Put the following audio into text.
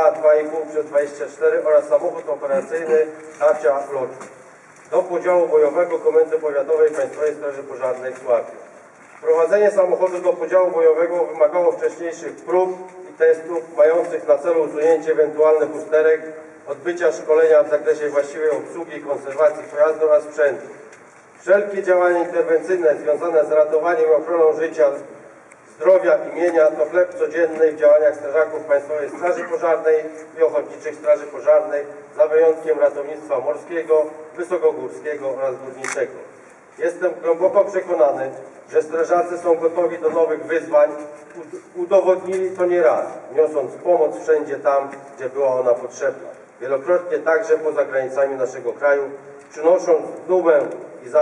2,5 przez 24 oraz samochód operacyjny Dacia Loki do podziału bojowego Komendy Powiatowej Państwowej Straży Pożarnej w Sławie. Wprowadzenie samochodu do podziału bojowego wymagało wcześniejszych prób i testów mających na celu usunięcie ewentualnych usterek, odbycia szkolenia w zakresie właściwej obsługi i konserwacji pojazdu oraz sprzętu. Wszelkie działania interwencyjne związane z ratowaniem i ochroną życia, zdrowia i to chleb codzienny w działaniach strażaków Państwowej Straży Pożarnej i Ochotniczych Straży Pożarnej, za wyjątkiem ratownictwa morskiego, wysokogórskiego oraz górniczego. Jestem głęboko przekonany, że strażacy są gotowi do nowych wyzwań. Ud- Udowodnili to nie raz, niosąc pomoc wszędzie tam, gdzie była ona potrzebna. Wielokrotnie także poza granicami naszego kraju, przynosząc dumę i zaszczyt